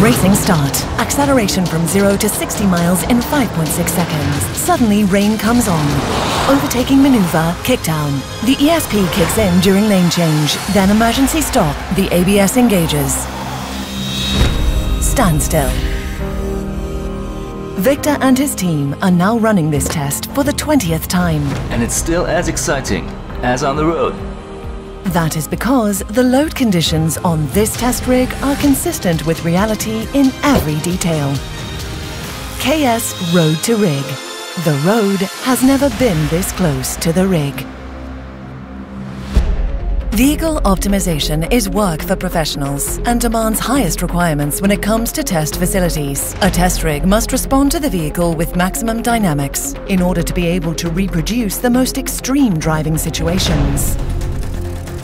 Racing start. Acceleration from 0 to 60 miles in 5.6 seconds. Suddenly, rain comes on. Overtaking maneuver, kickdown. The ESP kicks in during lane change. Then emergency stop. The ABS engages. Standstill. Victor and his team are now running this test for the 20th time. And it's still as exciting as on the road. That is because the load conditions on this test rig are consistent with reality in every detail. KS Road to Rig. The road has never been this close to the rig. Vehicle optimization is work for professionals and demands highest requirements when it comes to test facilities. A test rig must respond to the vehicle with maximum dynamics in order to be able to reproduce the most extreme driving situations.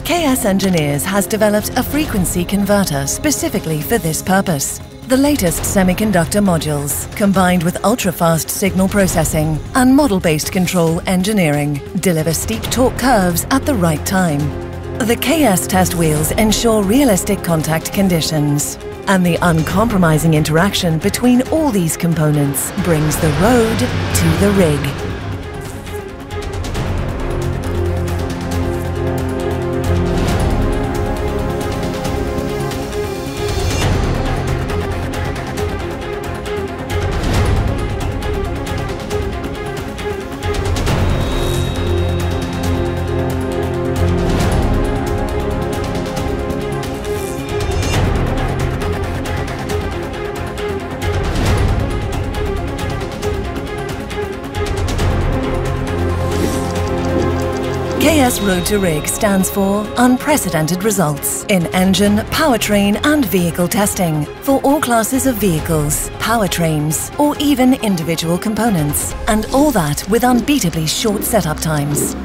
KS Engineers has developed a frequency converter specifically for this purpose. The latest semiconductor modules, combined with ultra-fast signal processing and model-based control engineering, deliver steep torque curves at the right time. The KS test wheels ensure realistic contact conditions, and the uncompromising interaction between all these components brings the road to the rig. KS Road to Rig stands for Unprecedented Results in engine, powertrain and vehicle testing for all classes of vehicles, powertrains or even individual components and all that with unbeatably short setup times.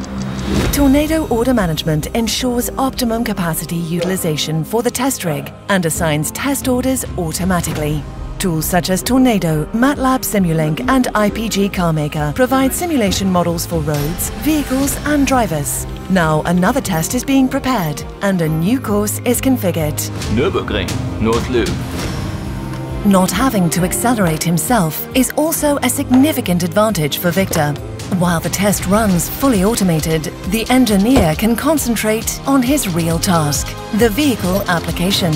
Tornado Order Management ensures optimum capacity utilization for the test rig and assigns test orders automatically. Tools such as Tornado, MATLAB Simulink and IPG CarMaker provide simulation models for roads, vehicles and drivers. Now another test is being prepared and a new course is configured. Nürburgring, Nordschleife. Not having to accelerate himself is also a significant advantage for Victor. While the test runs fully automated, the engineer can concentrate on his real task, the vehicle application.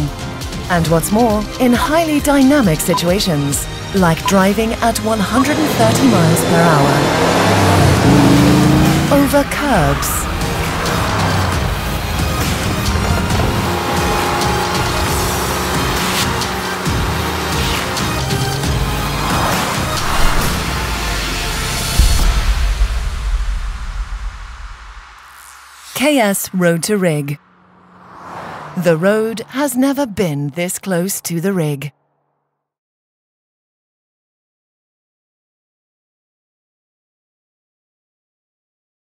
And what's more, in highly dynamic situations, like driving at 130 miles per hour, over curbs, KS Road to Rig. The road has never been this close to the rig.